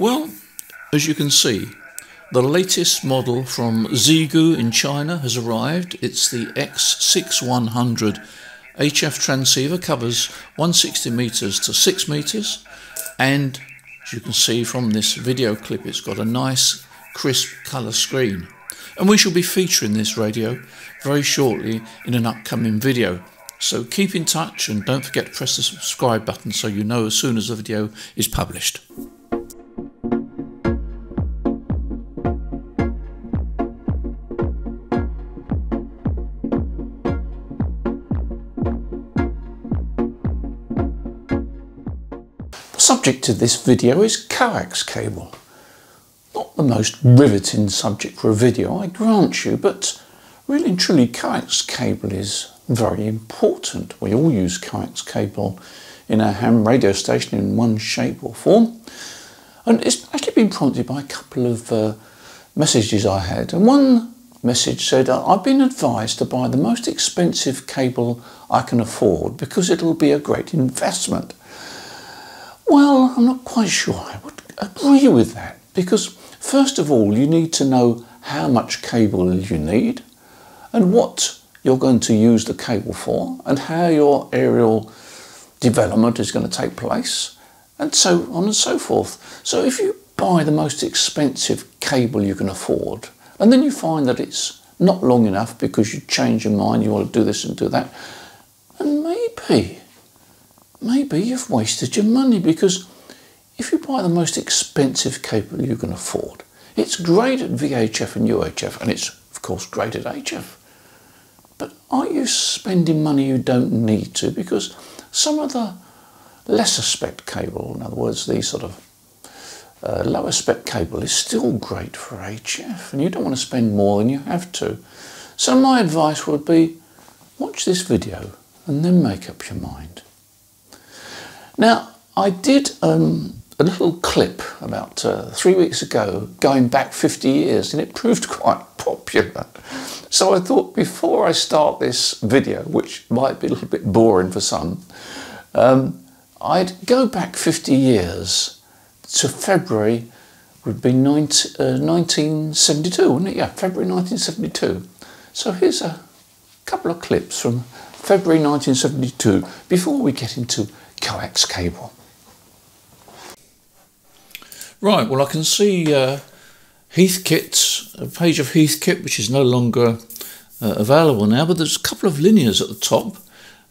Well, as you can see, the latest model from Xiegu in China has arrived. It's the X6100 HF transceiver, covers 160 meters to 6 meters, and as you can see from this video clip, it's got a nice crisp colour screen. And we shall be featuring this radio very shortly in an upcoming video. So keep in touch and don't forget to press the subscribe button so you know as soon as the video is published. Subject of this video is coax cable. Not the most riveting subject for a video, I grant you, but really and truly coax cable is very important. We all use coax cable in our ham radio station in one shape or form. And it's actually been prompted by a couple of uh, messages I had. And one message said, I've been advised to buy the most expensive cable I can afford because it'll be a great investment. Well, I'm not quite sure I would agree with that because, first of all, you need to know how much cable you need and what you're going to use the cable for and how your aerial development is going to take place and so on and so forth. So if you buy the most expensive cable you can afford and then you find that it's not long enough because you change your mind, you want to do this and do that, and maybe, maybe you've wasted your money because if you buy the most expensive cable you can afford, it's great at VHF and UHF and it's of course great at HF. But are you spending money you don't need to? Because some of the lesser spec cable, in other words, the sort of uh, lower spec cable is still great for HF and you don't want to spend more than you have to. So my advice would be watch this video and then make up your mind. Now I did um, a little clip about uh, three weeks ago going back 50 years and it proved quite popular. So I thought before I start this video, which might be a little bit boring for some, um, I'd go back 50 years to February would be 19, uh, 1972, wouldn't it? Yeah, February 1972. So here's a couple of clips from February 1972 before we get into coax cable. Right, well I can see uh, Heathkit, a page of Heathkit which is no longer uh, available now, but there's a couple of linears at the top.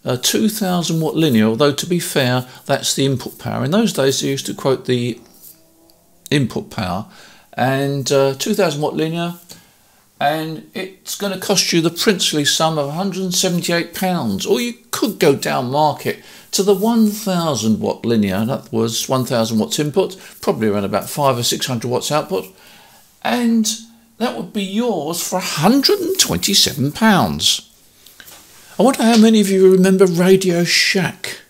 A 2000 watt linear, although to be fair, that's the input power. In those days, they used to quote the input power, and uh, 2000 watt linear, and it's going to cost you the princely sum of 178 pounds. Or you could go down market to the 1000 watt linear, that was 1000 watts input, probably around about five or 600 watts output and that would be yours for £127. I wonder how many of you remember Radio Shack.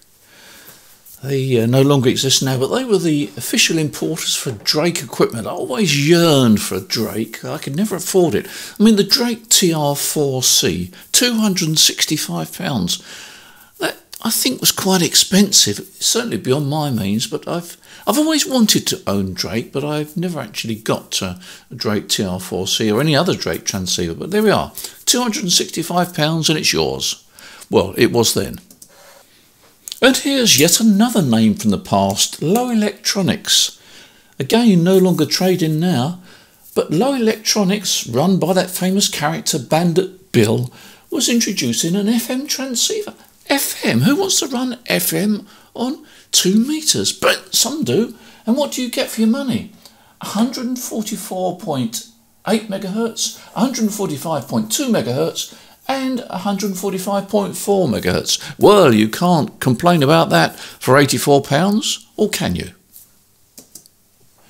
They uh, no longer exist now, but they were the official importers for Drake equipment. I always yearned for a Drake. I could never afford it. I mean, the Drake TR4C, £265. That, I think, was quite expensive. Certainly beyond my means, but I've I've always wanted to own Drake, but I've never actually got a Drake TR4C or any other Drake transceiver. But there we are, £265 and it's yours. Well, it was then. And here's yet another name from the past, Lowe Electronics. Again, no longer trading now, but Lowe Electronics, run by that famous character Bandit Bill, was introducing an FM transceiver. FM? Who wants to run FM on two meters, but some do. And what do you get for your money? 144.8 megahertz, 145.2 megahertz, and 145.4 megahertz. Well, you can't complain about that for 84 pounds, or can you?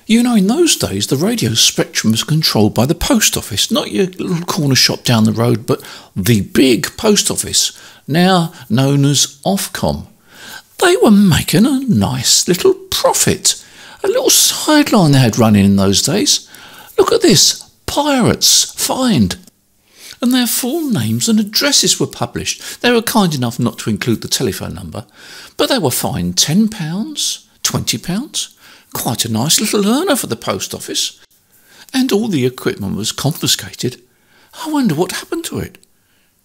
You know, in those days, the radio spectrum was controlled by the post office, not your little corner shop down the road, but the big post office, now known as Ofcom they were making a nice little profit. A little sideline they had running in those days. Look at this Pirates fined. And their full names and addresses were published. They were kind enough not to include the telephone number, but they were fined £10, £20, Quite a nice little earner for the post office. And all the equipment was confiscated. I wonder what happened to it.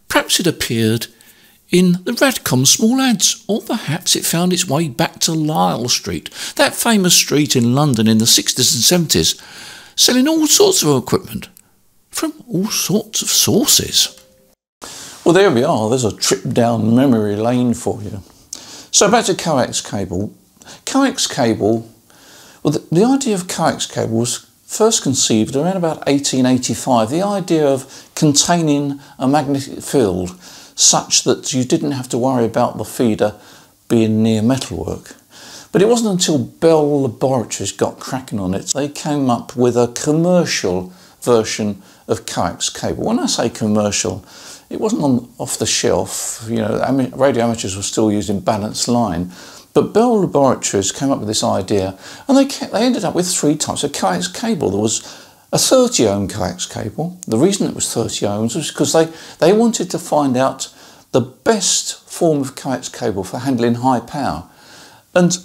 Perhaps it appeared in the Radcom small ads, or perhaps it found its way back to Lisle Street, that famous street in London in the 60s and 70s, selling all sorts of equipment from all sorts of sources. Well, there we are. There's a trip down memory lane for you. So back to coax cable. Coax cable, well, the, the idea of coax cable was first conceived around about 1885. The idea of containing a magnetic field such that you didn't have to worry about the feeder being near metalwork. But it wasn't until Bell Laboratories got cracking on it, they came up with a commercial version of coax cable. When I say commercial, it wasn't on, off the shelf, you know, radio amateurs were still using balanced line. But Bell Laboratories came up with this idea and they, kept, they ended up with three types of coax cable. There was a 30 ohm coax cable. The reason it was 30 ohms was because they, they wanted to find out the best form of coax cable for handling high power. And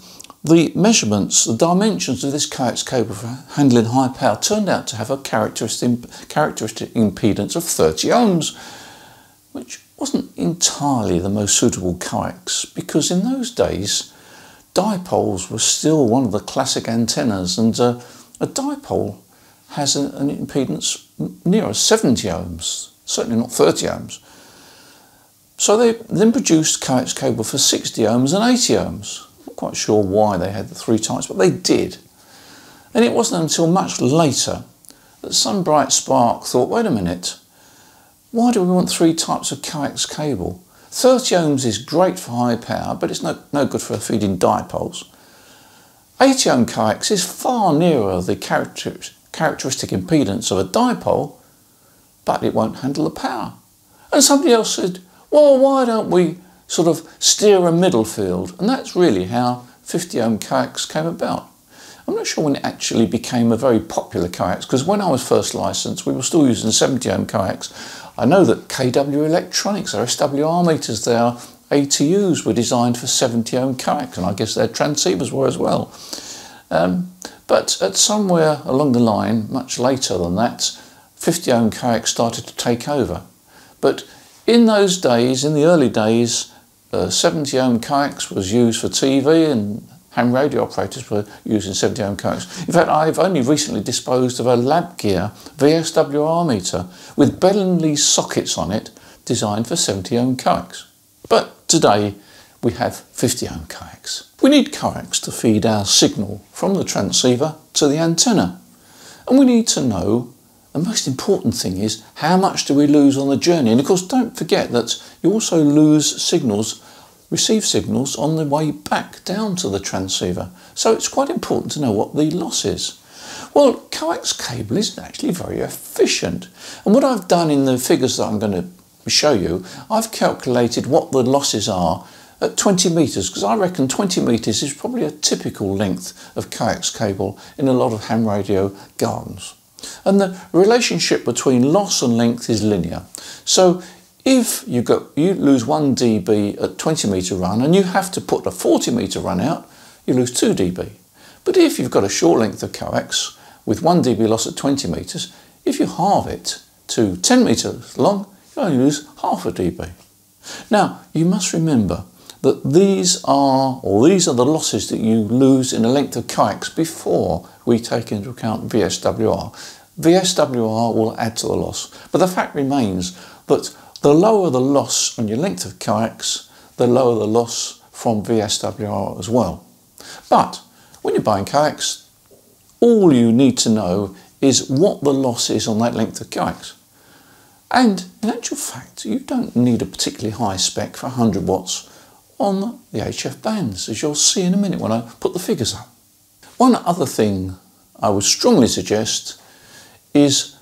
the measurements, the dimensions of this coax cable for handling high power turned out to have a characteristic, characteristic impedance of 30 ohms, which wasn't entirely the most suitable coax because in those days dipoles were still one of the classic antennas and uh, a dipole has a, an impedance nearer 70 ohms, certainly not 30 ohms. So they then produced coax cable for 60 ohms and 80 ohms. Quite sure why they had the three types, but they did. And it wasn't until much later that some bright spark thought, wait a minute, why do we want three types of coax cable? 30 ohms is great for high power, but it's no, no good for feeding dipoles. 80 ohm coax is far nearer the characteristic characteristic impedance of a dipole, but it won't handle the power. And somebody else said, well, why don't we sort of steer a middle field? And that's really how 50 ohm coax came about. I'm not sure when it actually became a very popular coax, because when I was first licensed, we were still using 70 ohm coax. I know that KW Electronics, their SWR meters, their ATUs were designed for 70 ohm coax, and I guess their transceivers were as well. Um, but at somewhere along the line, much later than that, 50 ohm coax started to take over. But in those days, in the early days, uh, 70 ohm coax was used for TV and ham radio operators were using 70 ohm coax. In fact, I've only recently disposed of a Labgear VSWR meter with Belling-Lee sockets on it designed for 70 ohm coax. But today we have 50 ohm coax. We need coax to feed our signal from the transceiver to the antenna. And we need to know, the most important thing is, how much do we lose on the journey? And of course, don't forget that you also lose signals, receive signals on the way back down to the transceiver. So it's quite important to know what the loss is. Well, coax cable isn't actually very efficient. And what I've done in the figures that I'm going to show you, I've calculated what the losses are at 20 metres because I reckon 20 metres is probably a typical length of coax cable in a lot of ham radio gardens. And the relationship between loss and length is linear. So if you, go, you lose 1 dB at 20 metre run and you have to put a 40 metre run out, you lose 2 dB. But if you've got a short length of coax with 1 dB loss at 20 metres, if you halve it to 10 metres long, you only lose half a dB. Now, you must remember that these are, or these are the losses that you lose in a length of coax before we take into account VSWR. VSWR will add to the loss, but the fact remains that the lower the loss on your length of coax, the lower the loss from VSWR as well. But when you're buying coax, all you need to know is what the loss is on that length of coax. And in actual fact, you don't need a particularly high spec for 100 watts on the HF bands, as you'll see in a minute when I put the figures up. One other thing I would strongly suggest is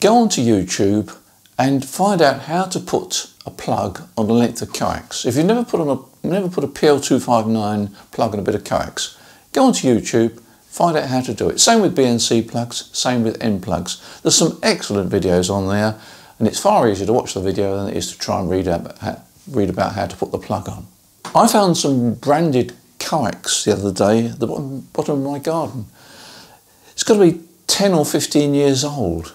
go onto YouTube and find out how to put a plug on the length of coax. If you've never put on a never put a PL259 plug on a bit of coax, go onto YouTube, find out how to do it. Same with BNC plugs, same with N plugs. There's some excellent videos on there and it's far easier to watch the video than it is to try and read about, read about how to put the plug on. I found some branded coax the other day at the bottom, bottom of my garden. It's got to be 10 or 15 years old.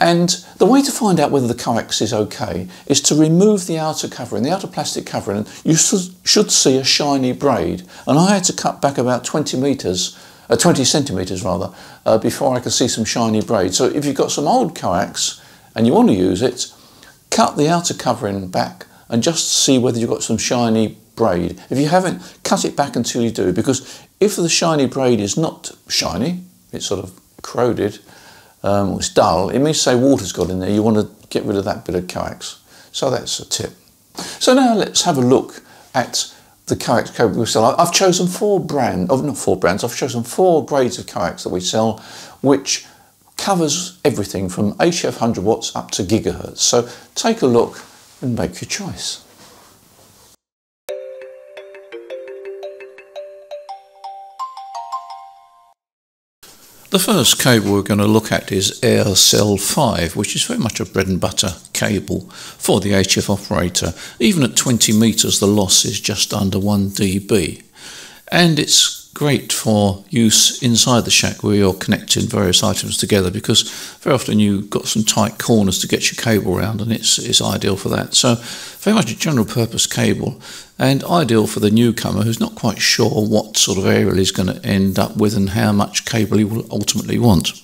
And the way to find out whether the coax is okay is to remove the outer covering, the outer plastic covering, and you should see a shiny braid. And I had to cut back about 20 metres, uh, 20 centimetres rather, uh, before I could see some shiny braid. So if you've got some old coax and you want to use it, cut the outer covering back and just see whether you've got some shiny braid. If you haven't, cut it back until you do, because if the shiny braid is not shiny, it's sort of corroded, um, it's dull, it means say water's got in there, you want to get rid of that bit of coax. So that's a tip. So now let's have a look at the coax we sell. I've chosen four brands, oh, not four brands, I've chosen four grades of coax that we sell, which covers everything from HF 100 watts up to gigahertz. So take a look and make your choice. The first cable we're going to look at is AirCell 5, which is very much a bread and butter cable for the HF operator. Even at 20 metres, the loss is just under 1 dB. And it's great for use inside the shack where you're connecting various items together because very often you've got some tight corners to get your cable around and it's, it's ideal for that. So very much a general purpose cable and ideal for the newcomer who's not quite sure what sort of aerial he's going to end up with and how much cable he will ultimately want.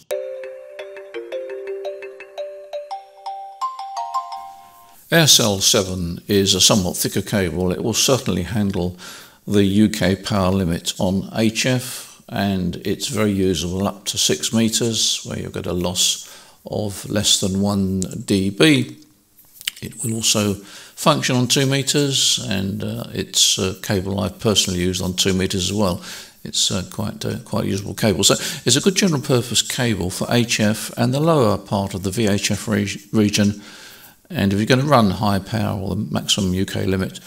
AirCell 7 is a somewhat thicker cable. It will certainly handle the UK power limit on HF and it's very usable up to 6 metres where you'll get a loss of less than 1 dB. It will also function on 2 metres and uh, it's a cable I've personally used on 2 metres as well. It's uh, quite uh, quite usable cable. So it's a good general purpose cable for HF and the lower part of the VHF re region. And if you're going to run high power or the maximum UK limit,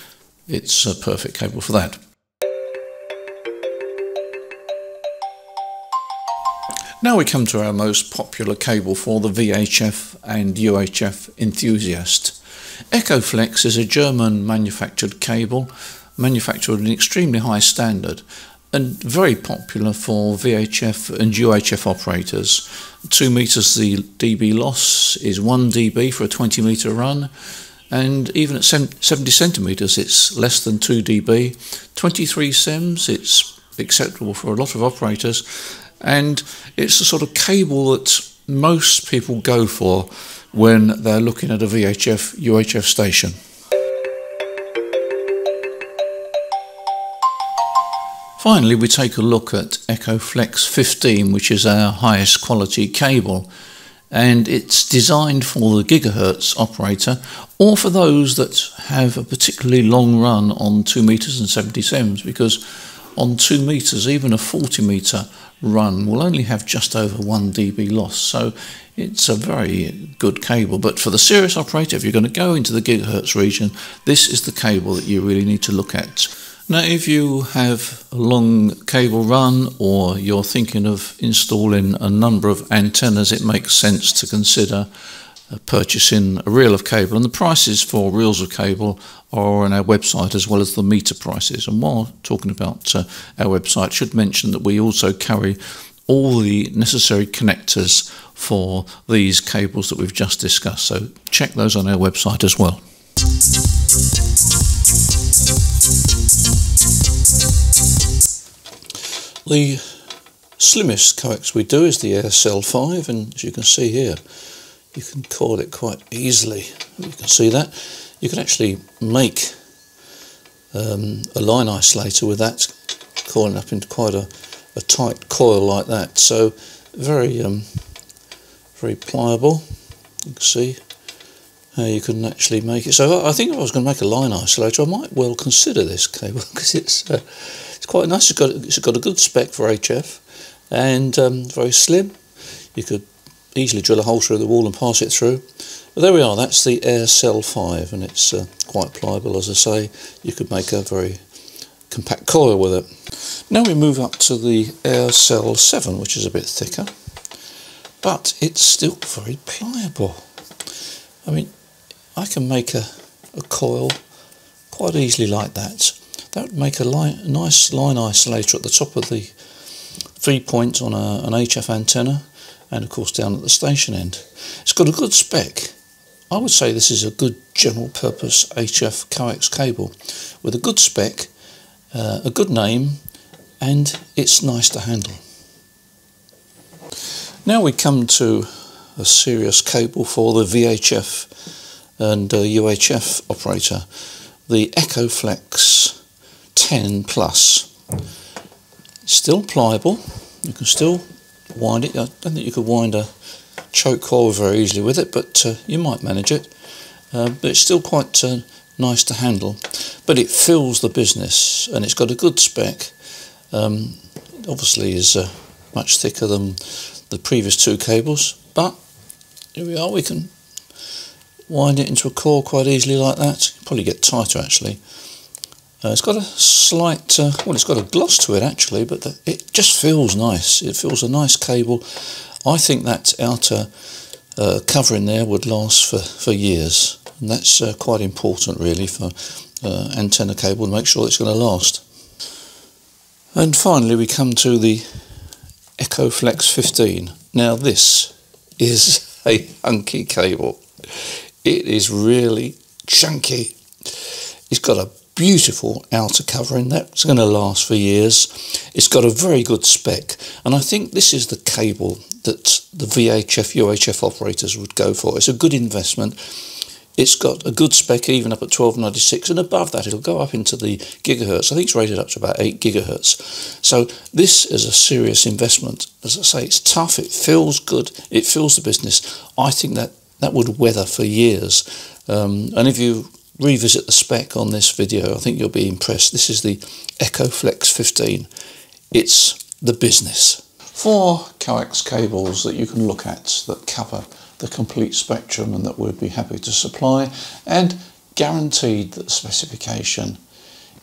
it's a perfect cable for that. Now we come to our most popular cable for the VHF and UHF enthusiast. Ecoflex is a German manufactured cable, manufactured at an extremely high standard and very popular for VHF and UHF operators. 2 meters the dB loss is 1 dB for a 20 meter run and even at 70 centimeters it's less than 2 dB. 23 sems it's acceptable for a lot of operators and it's the sort of cable that most people go for when they're looking at a VHF UHF station. Finally, we take a look at Ecoflex 15, which is our highest quality cable. And it's designed for the gigahertz operator or for those that have a particularly long run on 2 meters and 70 sems because on 2 meters, even a 40 meter run will only have just over 1 dB loss. So it's a very good cable. But for the serious operator, if you're going to go into the gigahertz region, this is the cable that you really need to look at. Now, if you have a long cable run or you're thinking of installing a number of antennas, it makes sense to consider purchasing a reel of cable. And the prices for reels of cable are on our website as well as the meter prices. And while talking about uh, our website, I should mention that we also carry all the necessary connectors for these cables that we've just discussed. So check those on our website as well. The slimmest coax we do is the AirCell 5 and as you can see here you can coil it quite easily. You can see that. You can actually make um, a line isolator with that coiling up into quite a, a tight coil like that. So very um, very pliable. You can see how you can actually make it. So I think if I was going to make a line isolator, I might well consider this cable because it's uh, it's quite nice. It's got it's got a good spec for HF and um, very slim. You could easily drill a hole through the wall and pass it through. But there we are, that's the Air Cell 5 and it's uh, quite pliable as I say. You could make a very compact coil with it. Now we move up to the Air Cell 7 which is a bit thicker but it's still very pliable. I mean I can make a, a coil quite easily like that. that would make a, line, nice line isolator at the top of the feed point on a, an HF antenna and of course down at the station end. It's got a good spec. I would say this is a good general purpose HF coax cable with a good spec, uh, a good name and it's nice to handle. Now we come to a serious cable for the VHF and uh, UHF operator, the Ecoflex 10 Plus. Still pliable, you can still wind it. I don't think you could wind a choke coil very easily with it, but uh, you might manage it. Uh, but it's still quite uh, nice to handle. But it fills the business and it's got a good spec. Um, obviously is uh, much thicker than the previous two cables, but here we are, we can wind it into a core quite easily like that. Probably get tighter actually. Uh, it's got a slight, uh, well, it's got a gloss to it actually, but the, it just feels nice. It feels a nice cable. I think that outer uh, covering there would last for, for years. And that's uh, quite important really for uh, antenna cable to make sure it's going to last. And finally we come to the Ecoflex 15. Now this is a hunky cable. It is really chunky. It's got a beautiful outer covering that's going to last for years. It's got a very good spec and I think this is the cable that the VHF UHF operators would go for. It's a good investment. It's got a good spec even up at 1296 and above that it'll go up into the gigahertz. I think it's rated up to about 8 gigahertz. So this is a serious investment. As I say, it's tough, it feels good, it fills the business. I think that that would weather for years. Um, and if you revisit the spec on this video, I think you'll be impressed. This is the Ecoflex 15. It's the business. Four coax cables that you can look at that cover the complete spectrum and that we'd be happy to supply and guaranteed that the specification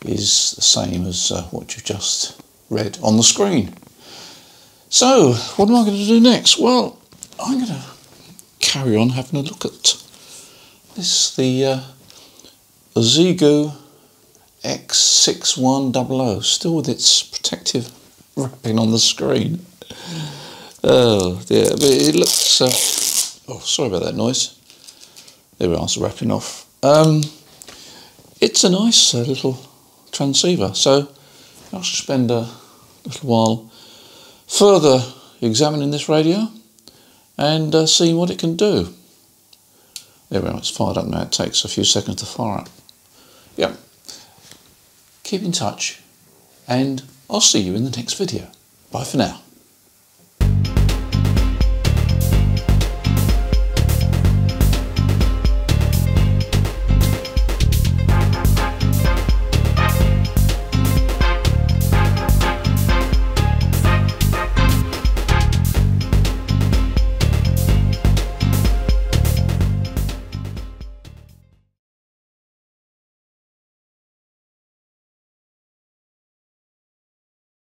is the same as uh, what you've just read on the screen. So, what am I going to do next? Well, I'm going to carry on having a look at this, the uh, Xiegu X6100, still with its protective wrapping on the screen. Oh dear, but it looks, uh, oh sorry about that noise. There we are, it's wrapping off. Um, it's a nice uh, little transceiver, so I'll spend a little while further examining this radio and uh, seeing what it can do. There we are, it's fired up now. It takes a few seconds to fire up. Yep. Keep in touch and I'll see you in the next video. Bye for now.